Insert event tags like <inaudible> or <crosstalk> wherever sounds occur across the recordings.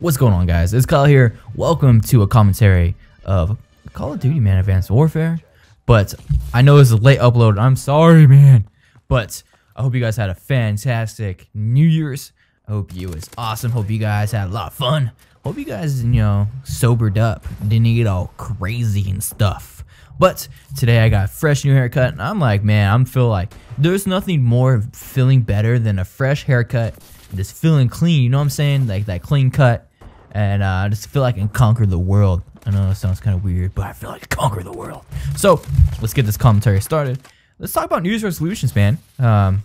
What's going on, guys? It's Kyle here. Welcome to a commentary of Call of Duty, man, Advanced Warfare. But I know it's a late upload. I'm sorry, man. But I hope you guys had a fantastic New Year's. Hope you was awesome. Hope you guys had a lot of fun. Hope you guys, you know, sobered up. Didn't get all crazy and stuff. But today I got a fresh new haircut, and I'm like, man, I'm feel like there's nothing more feeling better than a fresh haircut, just feeling clean. You know what I'm saying? Like that clean cut, and uh, I just feel like I can conquer the world. I know it sounds kind of weird, but I feel like I conquer the world. So let's get this commentary started. Let's talk about New Year's resolutions, man. Um,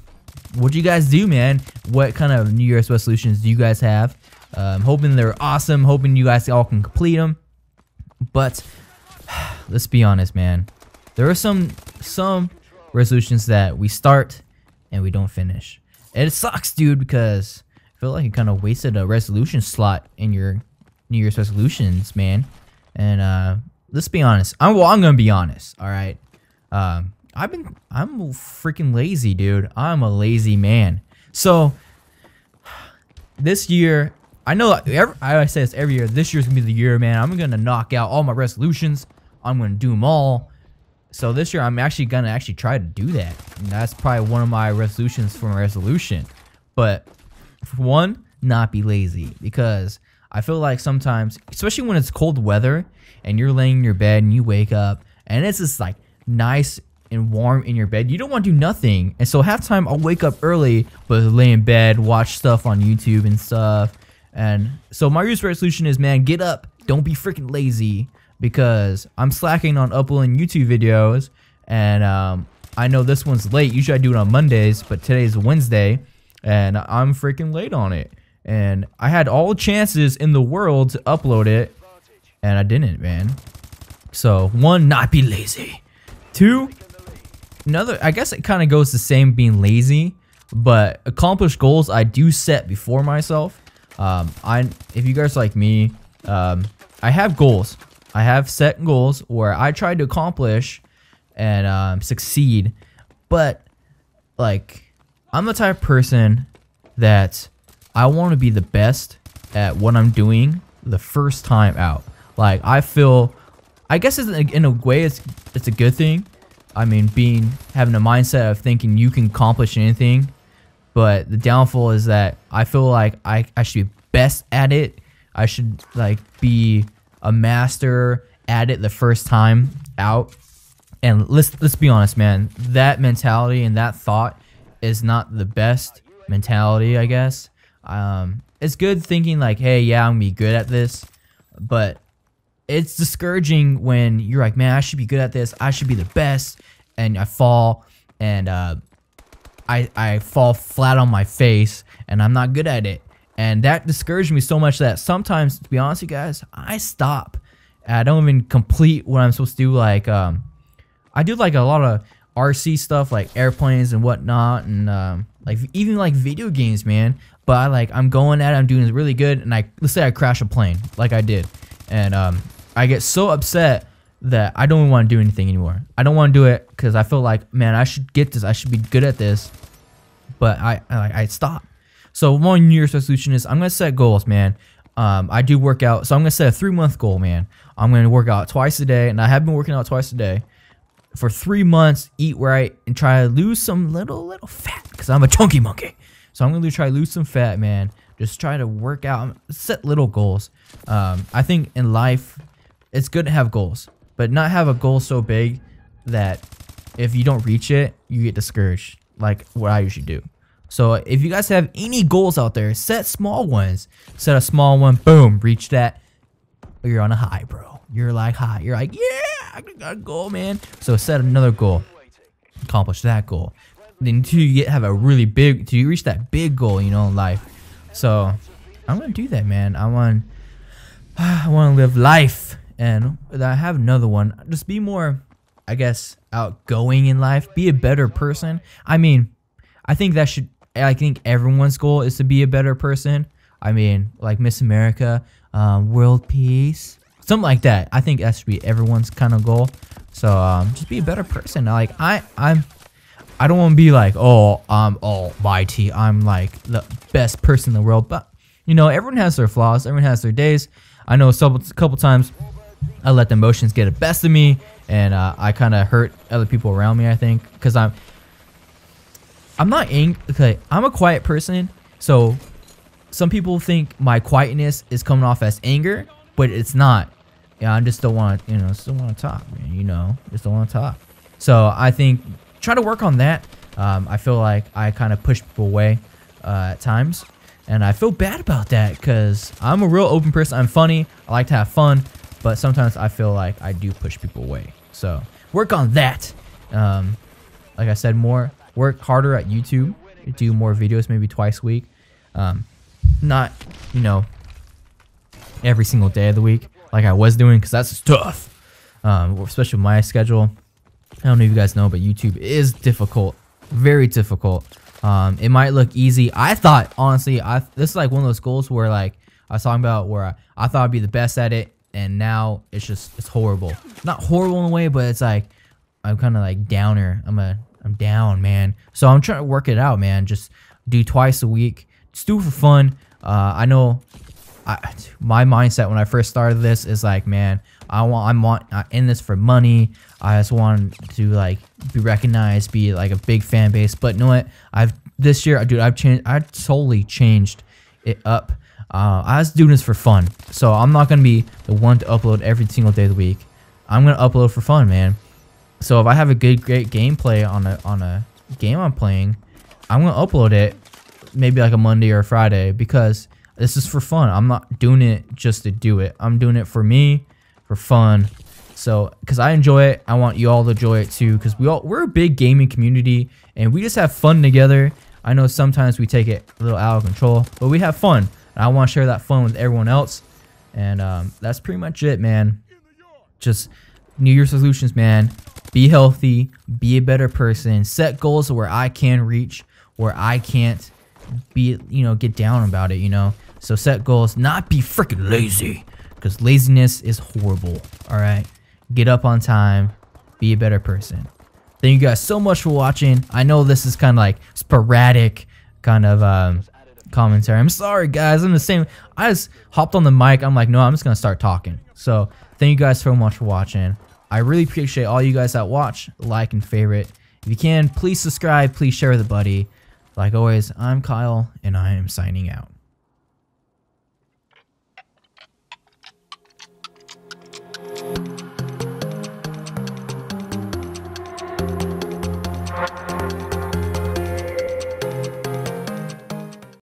what do you guys do, man? What kind of New Year's resolutions do you guys have? Um, hoping they're awesome. Hoping you guys all can complete them. But <sighs> let's be honest, man. There are some some resolutions that we start and we don't finish. And it sucks, dude, because I feel like you kind of wasted a resolution slot in your New Year's resolutions, man. And uh, let's be honest. I'm well. I'm gonna be honest. All right. Um, I've been. I'm freaking lazy, dude. I'm a lazy man. So this year, I know. Every, I say this every year. This year's gonna be the year, man. I'm gonna knock out all my resolutions. I'm gonna do them all. So this year, I'm actually gonna actually try to do that. And that's probably one of my resolutions for my resolution. But for one, not be lazy because I feel like sometimes, especially when it's cold weather and you're laying in your bed and you wake up and it's just like nice and warm in your bed, you don't want to do nothing. And so half time I'll wake up early, but lay in bed, watch stuff on YouTube and stuff. And so my use resolution is, man, get up, don't be freaking lazy because I'm slacking on uploading YouTube videos. And um, I know this one's late. Usually I do it on Mondays, but today's Wednesday, and I'm freaking late on it. And I had all chances in the world to upload it, and I didn't, man. So one, not be lazy. Two, another. I guess it kind of goes the same being lazy, but accomplish goals I do set before myself. Um, I if you guys like me, um, I have goals. I have set goals where I try to accomplish and um, succeed, but like I'm the type of person that I want to be the best at what I'm doing the first time out. Like I feel, I guess it's, in a way it's it's a good thing. I mean, being having a mindset of thinking you can accomplish anything, but the downfall is that I feel like I I should be best at it. I should like be a master at it the first time out. And let's let's be honest, man. That mentality and that thought is not the best mentality, I guess. Um, it's good thinking like, hey, yeah, I'm gonna be good at this, but it's discouraging when you're like, man, I should be good at this. I should be the best, and I fall and uh, I I fall flat on my face, and I'm not good at it, and that discouraged me so much that sometimes, to be honest, with you guys, I stop. I don't even complete what I'm supposed to do. Like, um, I do like a lot of RC stuff, like airplanes and whatnot, and um, like even like video games, man. But I like I'm going at it, I'm doing really good, and I let's say I crash a plane, like I did, and um, I get so upset that I don't want to do anything anymore. I don't want to do it because I feel like, man, I should get this. I should be good at this, but I I, I stop. So one New Year's resolution is I'm gonna set goals, man. Um, I do work out, so I'm gonna set a three month goal, man. I'm gonna work out twice a day, and I have been working out twice a day for three months. Eat right and try to lose some little little fat because I'm a chunky monkey. So I'm gonna try to lose some fat, man. Just try to work out, set little goals. Um, I think in life, it's good to have goals, but not have a goal so big that if you don't reach it, you get discouraged, like what I usually do. So if you guys have any goals out there, set small ones. Set a small one, boom, reach that. You're on a high, bro. You're like high. You're like, yeah, I got a goal, man. So set another goal. Accomplish that goal. Then until you get have a really big, till you reach that big goal, you know, in life. So I'm gonna do that, man. I want, <sighs> I want to live life, and I have another one. Just be more, I guess, outgoing in life. Be a better person. I mean, I think that should. I think everyone's goal is to be a better person. I mean, like Miss America, um, world peace, something like that. I think that should be everyone's kind of goal. So um, just be a better person. Like I, I'm. I don't want to be like, oh, I'm all almighty. I'm like the best person in the world. But You know, everyone has their flaws. Everyone has their days. I know a couple times I let the emotions get the best of me, and uh, I kind of hurt other people around me. I think because I'm I'm not angry. Okay, I'm a quiet person, so some people think my quietness is coming off as anger, but it's not. Yeah, I just don't want you know, still want to talk, man. You know, just don't want to talk. So I think try to work on that. Um, I feel like I kind of push people away uh, at times, and I feel bad about that because I'm a real open person. I'm funny. I like to have fun, but sometimes I feel like I do push people away. So work on that. Um, like I said, more work harder at YouTube. Do more videos, maybe twice a week. Um, not you know every single day of the week like I was doing because that's tough. Um, especially my schedule. I don't know if you guys know, but YouTube is difficult, very difficult. Um, it might look easy. I thought honestly, I this is like one of those goals where like I was talking about where I, I thought I'd be the best at it, and now it's just it's horrible. Not horrible in a way, but it's like I'm kind of like downer. I'm a I'm down, man. So I'm trying to work it out, man. Just do twice a week. Just do it for fun. Uh, I know I, my mindset when I first started this is like, man, I want, I want, I'm in this for money. I just want to like be recognized, be like a big fan base. But you know what? I've this year, dude, I've changed. I totally changed it up. Uh, I was doing this for fun, so I'm not gonna be the one to upload every single day of the week. I'm gonna upload for fun, man. So if I have a good, great gameplay on a on a game I'm playing, I'm gonna upload it maybe like a Monday or a Friday because this is for fun. I'm not doing it just to do it. I'm doing it for me, for fun. So, because I enjoy it, I want you all to enjoy it too. Because we all we're a big gaming community, and we just have fun together. I know sometimes we take it a little out of control, but we have fun. And I want to share that fun with everyone else. And um, that's pretty much it, man. Just New Year's resolutions, man. Be healthy, be a better person, set goals where I can reach, where I can't be, you know, get down about it, you know. So set goals, not be freaking lazy, because laziness is horrible. All right, get up on time, be a better person. Thank you guys so much for watching. I know this is kind of like sporadic kind of um, commentary. I'm sorry, guys. I'm the same. I just hopped on the mic. I'm like, no, I'm just gonna start talking. So thank you guys so much for watching. I really appreciate all you guys that watch, like, and favorite. If you can, please subscribe. Please share with a buddy. Like always, I'm Kyle, and I am signing out.